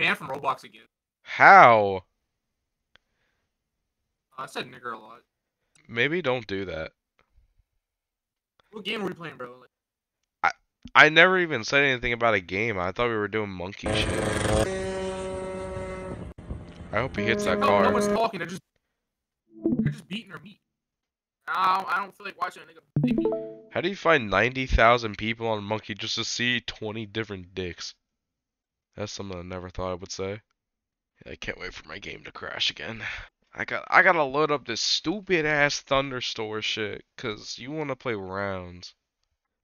banned from Roblox again. How? Uh, I said nigger a lot. Maybe don't do that. What game are we playing, bro? Like, I never even said anything about a game. I thought we were doing monkey shit. I hope he hits that no, no car. one's talking. They're just they're just beating their meat. No, I don't feel like watching a nigga beat me. How do you find 90,000 people on Monkey just to see 20 different dicks? That's something I never thought I would say. I can't wait for my game to crash again. I got I gotta load up this stupid ass Thunderstore shit, cause you wanna play rounds.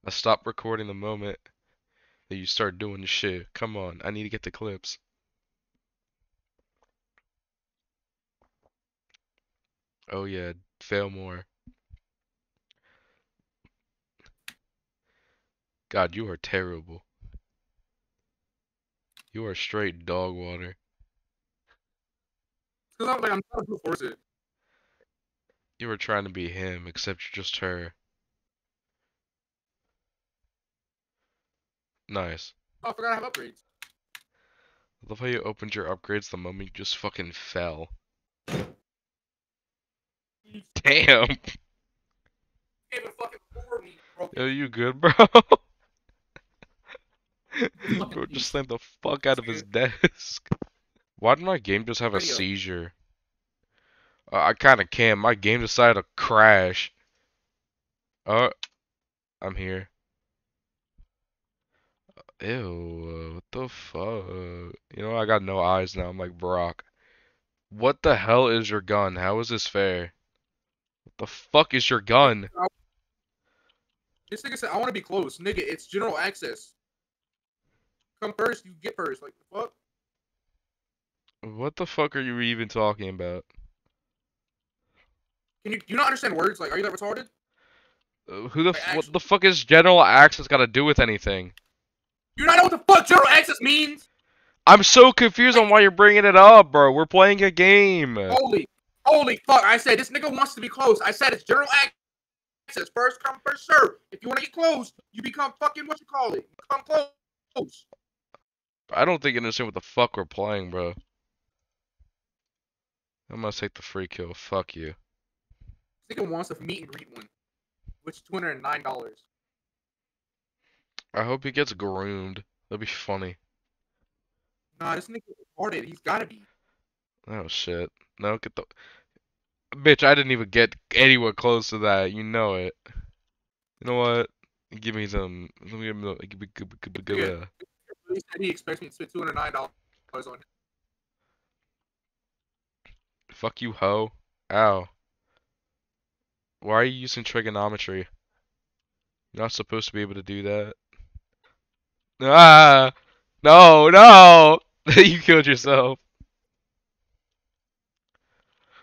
I stopped recording the moment that you start doing the shit. Come on, I need to get the clips. Oh yeah, fail more. God, you are terrible. You are straight dog water. Cause I'm like I'm trying to force it. You were trying to be him, except you're just her. Nice. Oh, I forgot I have upgrades. I love how you opened your upgrades the moment you just fucking fell. Damn! Can't even fucking afford me, bro. Are you good, bro? Bro just slammed the fuck out of his desk. Why did my game just have a seizure? Uh, I kinda can. My game decided to crash. Uh, I'm here. Ew, what the fuck? You know, I got no eyes now. I'm like Brock. What the hell is your gun? How is this fair? What the fuck is your gun? This nigga said I want to be close, nigga. It's general access. Come first, you get first. Like the fuck? What the fuck are you even talking about? Can you do you not understand words? Like, are you that retarded? Uh, Who the f- what the fuck is general access got to do with anything? You not know what the fuck general access means? I'm so confused on why you're bringing it up, bro. We're playing a game. Holy, holy fuck! I said this nigga wants to be close. I said it's general access. First come, first serve. If you want to get close, you become fucking what you call it. Come close. I don't think you understand what the fuck we're playing, bro. I'm gonna take the free kill. Fuck you. This nigga wants a meet and greet one, which is two hundred and nine dollars. I hope he gets groomed. That'd be funny. Nah, this nigga retarded. He's gotta be. Oh shit. No, get the bitch. I didn't even get anywhere close to that. You know it. You know what? Give me some. Let me give me. Give me, give me, give me, give me, Yeah. He said he expects me to spend two hundred nine dollars on. it. Fuck you, hoe. Ow. Why are you using trigonometry? You're not supposed to be able to do that. Ah! No, no! you killed yourself.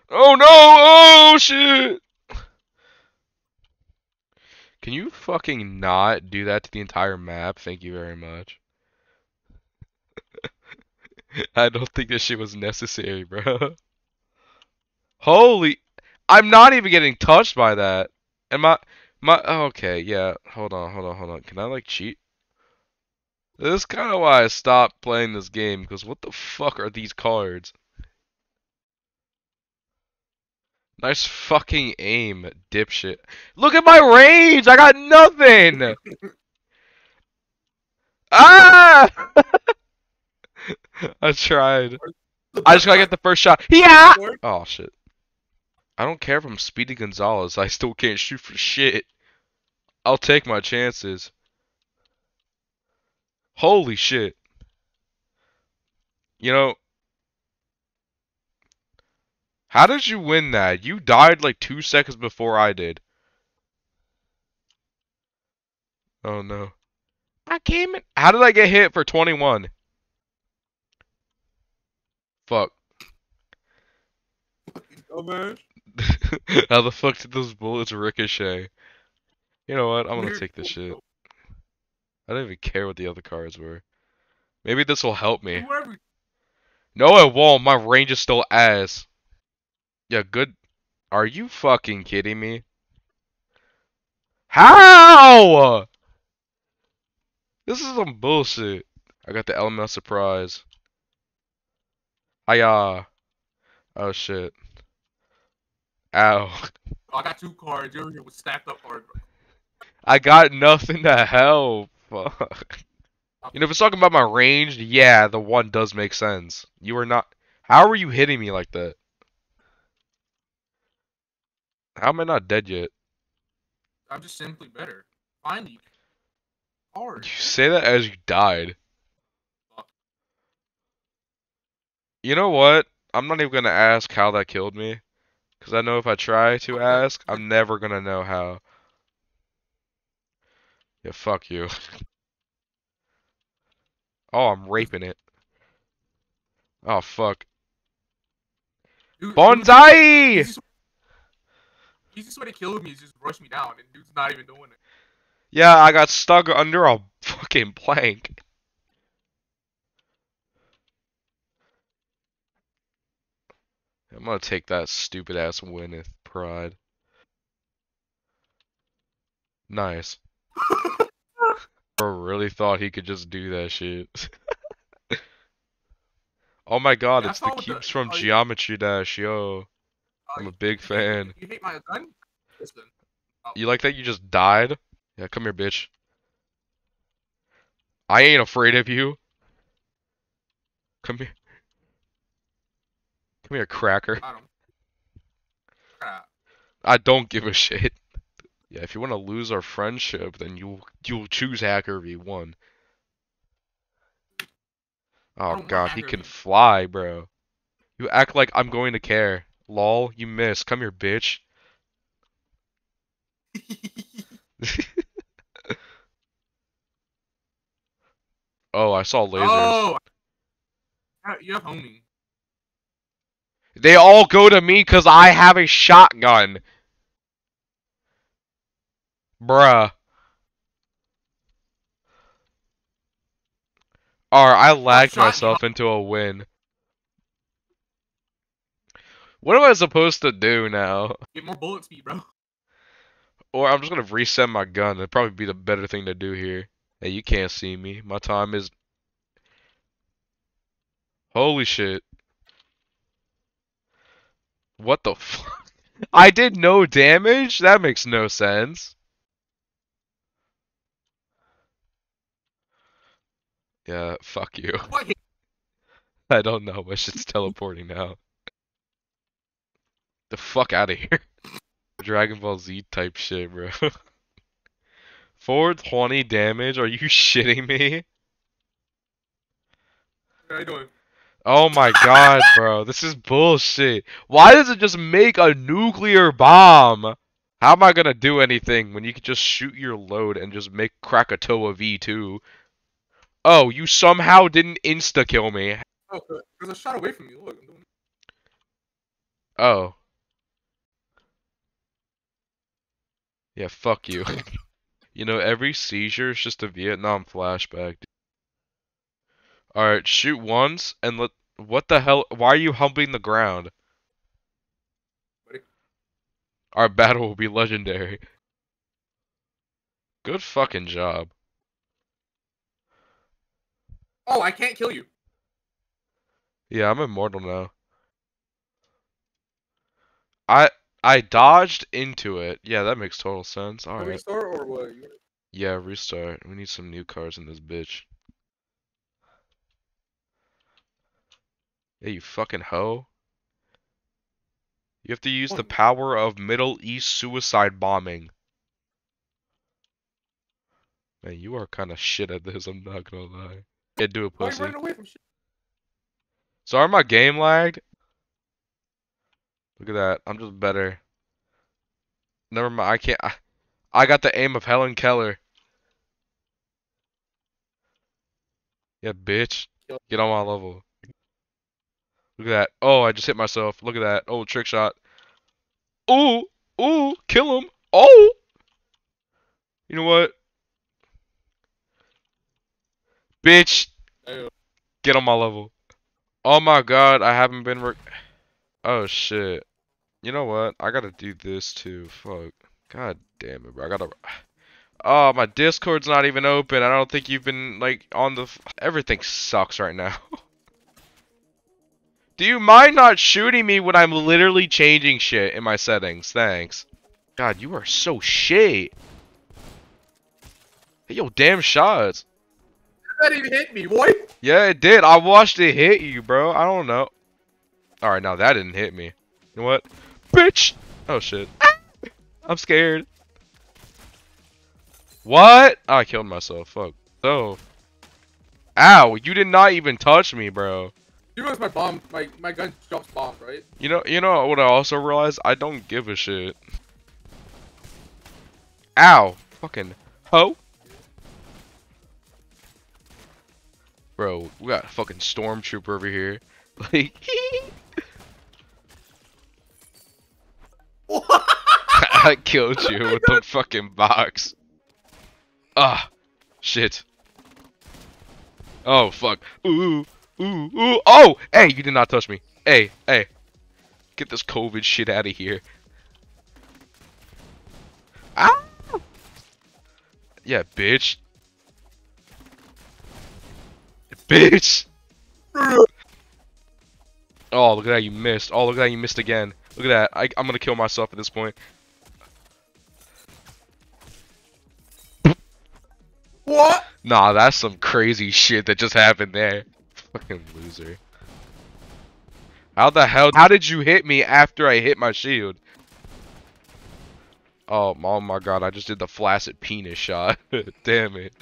Oh no! Oh shit! Can you fucking not do that to the entire map? Thank you very much. I don't think this shit was necessary, bro. Holy, I'm not even getting touched by that. Am I? My okay, yeah. Hold on, hold on, hold on. Can I like cheat? This is kind of why I stopped playing this game because what the fuck are these cards? Nice fucking aim, dipshit. Look at my range. I got nothing. ah! I tried. I just gotta get the first shot. Yeah. Oh shit. I don't care if I'm Speedy Gonzalez. I still can't shoot for shit. I'll take my chances. Holy shit. You know, how did you win that? You died like two seconds before I did. Oh no. I came in. How did I get hit for 21? Fuck. Dumbass. How the fuck did those bullets ricochet? You know what? I'm gonna take this shit. I don't even care what the other cards were. Maybe this will help me. No, it won't. My range is still ass. Yeah, good. Are you fucking kidding me? How? This is some bullshit. I got the element of surprise. I uh oh shit. Ow. Oh, I got two cards. You're here with stacked up cards. I got nothing to help. Fuck. You know, if it's talking about my range, yeah, the one does make sense. You are not. How are you hitting me like that? How am I not dead yet? I'm just simply better. Finally. Hard. You say that as you died. You know what? I'm not even gonna ask how that killed me. Because I know if I try to ask, I'm never gonna know how. Yeah, fuck you. Oh, I'm raping it. Oh, fuck. Dude, dude, just, Easiest easiest way to kill me is just rush me down, and dude's not even doing it. Yeah, I got stuck under a fucking plank. I'm gonna take that stupid ass win with pride. Nice. Bro really thought he could just do that shit. oh my god, Yeah, it's the what the- from oh, Geometry Dash, yo. Uh, I'm a big fan. You hate my gun? Listen. You like that you just died? Yeah, come here, bitch. I ain't afraid of you. Come here. Come here, cracker. I don't. I don't give a shit. Yeah, if you want to lose our friendship, then you'll you'll choose Hacker V1. Oh god, he can fly, bro. You act like I'm going to care. Lol, you missed. Come here, bitch. Oh, I saw lasers. Oh! You have homing. They all go to me because I have a shotgun. Bruh. Alright, I lagged myself into a win. What am I supposed to do now? Get more bullet speed, bro. Or I'm just gonna reset my gun. That'd probably be the better thing to do here. Hey, you can't see me. My time is. Holy shit. What the fuck? I did no damage? That makes no sense. Yeah, fuck you. I don't know. My shit's teleporting now. The fuck out of here. Dragon Ball Z type shit, bro. 420 damage? Are you shitting me? How you doing? Oh my god, bro. This is bullshit. Why does it just make a nuclear bomb? How am I gonna do anything when you can just shoot your load and just make Krakatoa V2? Oh, you somehow didn't insta kill me. Oh, there's a shot away from you. Look, doing. Oh. Yeah, fuck you. you know, every seizure is just a Vietnam flashback. Alright, shoot once and let. What the hell? Why are you humping the ground? Our battle will be legendary. Good fucking job. Oh, I can't kill you. Yeah, I'm immortal now. I I dodged into it. Yeah, that makes total sense. Alright. Restart or what? Yeah, restart. We need some new cars in this bitch. Yeah, you fucking hoe. You have to use the power of Middle East suicide bombing. Man, you are kind of shit at this, I'm not gonna lie. Yeah, do it, Why are you pussy. running away from? Sorry, my game lagged. Look at that. I'm just better. Never mind. I can't. I, I got the aim of Helen Keller. Yeah, bitch. Get on my level. Look at that. Oh, I just hit myself. Look at that. Oh, trick shot. Ooh, ooh, kill him. Oh. You know what? Bitch, get on my level. Oh my god, I haven't been rec- Oh shit. You know what? I gotta do this too. Fuck. God damn it, bro. I gotta. Oh, my Discord's not even open. I don't think you've been like on the. Everything sucks right now. Do you mind not shooting me when I'm literally changing shit in my settings? Thanks. God, you are so shit. Hey, yo, damn shots. That even hit me, boy. Yeah, it did. I watched it hit you, bro. I don't know. Alright, now that didn't hit me. You know what? Bitch! Oh, shit. Ah! I'm scared. What? Oh, I killed myself. Fuck. So. Ow, you did not even touch me, bro. You realize my bomb, my, my gun drops bomb, right? You know, you know what I also realized? I don't give a shit. Ow. Fucking ho. Bro, we got a fucking stormtrooper over here. Like, I killed you with the fucking box. Ah, shit. Oh, fuck. Ooh, ooh, ooh. Oh, hey, you did not touch me. Hey, hey. Get this COVID shit out of here. Ah! Yeah, bitch. Bitch! Oh, look at that, you missed. Oh, look at that, you missed again. Look at that. I, I'm gonna kill myself at this point. What? Nah, that's some crazy shit that just happened there. Fucking loser. How the hell? How did you hit me after I hit my shield? Oh, oh my god, I just did the flaccid penis shot. Damn it.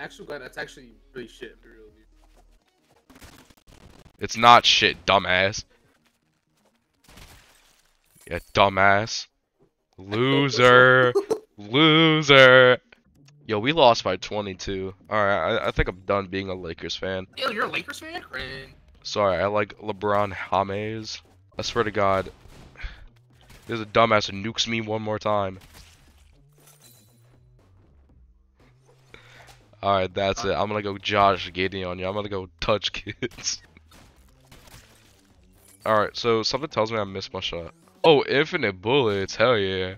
Actual gun, that's actually really shit. It's not shit, dumbass. Yeah, dumbass. Loser. Loser. Yo, we lost by 22. Alright, I, I think I'm done being a Lakers fan. Yo, you're a Lakers fan? Sorry, I like LeBron James. I swear to God. There's a dumbass who nukes me one more time. Alright, that's it. I'm gonna go Josh Gideon on you. I'm gonna go touch kids. Alright, so something tells me I missed my shot. Oh, infinite bullets. Hell yeah.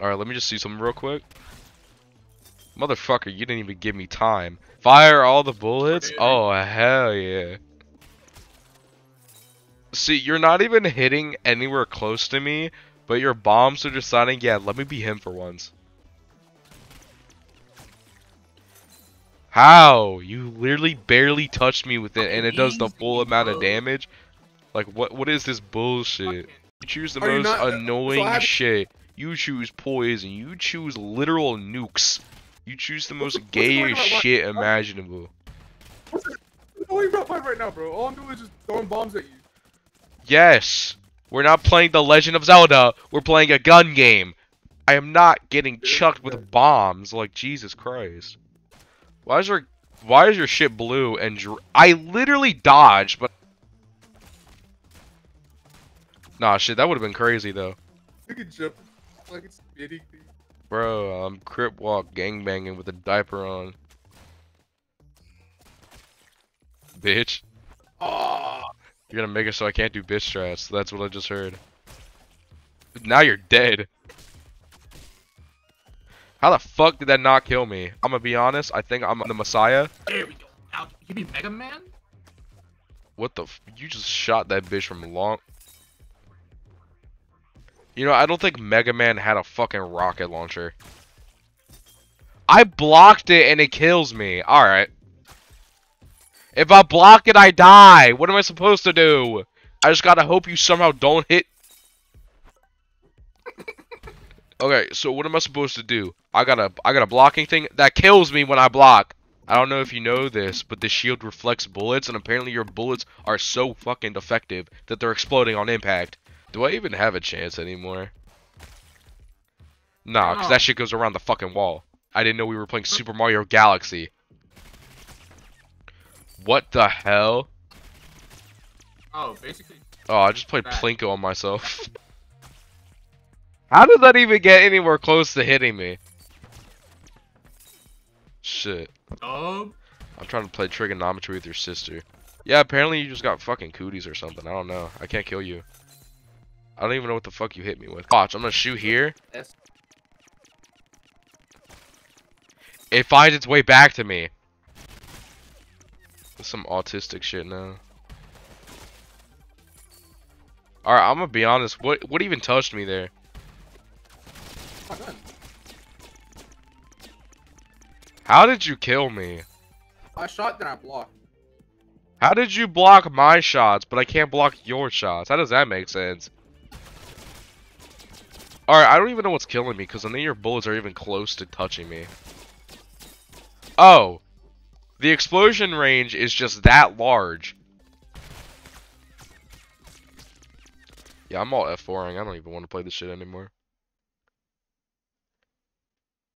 Alright, let me just see something real quick. Motherfucker, you didn't even give me time. Fire all the bullets? Oh, hell yeah. See, you're not even hitting anywhere close to me, but your bombs are deciding, yeah, let me be him for once. How? You literally barely touched me with it, and it does the full amount of damage? Like, what? what is this bullshit? You choose the most annoying shit. You choose poison. You choose literal nukes. You choose the most what's going gayest on? Shit imaginable. What's the annoying about right now, bro? All I'm doing is just throwing bombs at you. Yes, we're not playing The Legend of Zelda. We're playing a gun game. I am not getting chucked with bombs. Like Jesus Christ. Why is your Why is your shit blue and I literally dodged, but nah, shit, that would have been crazy though, You can jump like it's anything. bro. I'm crip walk gangbanging with a diaper on, bitch. Oh, You're gonna make it so I can't do bitch strats. That's what I just heard. Now you're dead. How the fuck did that not kill me? I'm gonna be honest. I think I'm the Messiah. there we go. Now, you be Mega Man? What the? F you just shot that bitch from long. You know, I don't think Mega Man had a fucking rocket launcher. I blocked it and it kills me. Alright. If I block it, I die. What am I supposed to do? I just gotta hope you somehow don't hit. Okay, so what am I supposed to do? I got a I got a blocking thing that kills me when I block. I don't know if you know this, but the shield reflects bullets, and apparently your bullets are so fucking defective that they're exploding on impact. Do I even have a chance anymore? Nah, because No. that shit goes around the fucking wall. I didn't know we were playing Super Mario Galaxy. What the hell? Oh, basically. Oh, I just played That. Plinko on myself. How did that even get anywhere close to hitting me? Shit. Um, I'm trying to play trigonometry with your sister. Yeah, apparently you just got fucking cooties or something. I don't know. I can't kill you. I don't even know what the fuck you hit me with. Watch, I'm gonna shoot here. It finds its way back to me. This some autistic shit now. Alright, I'm gonna be honest. What what even touched me there? How did you kill me? I shot, then I blocked. How did you block my shots, but I can't block your shots? How does that make sense? Alright, I don't even know what's killing me, because none of your bullets are even close to touching me. Oh. The explosion range is just that large. Yeah, I'm all F4ing. I don't even want to play this shit anymore.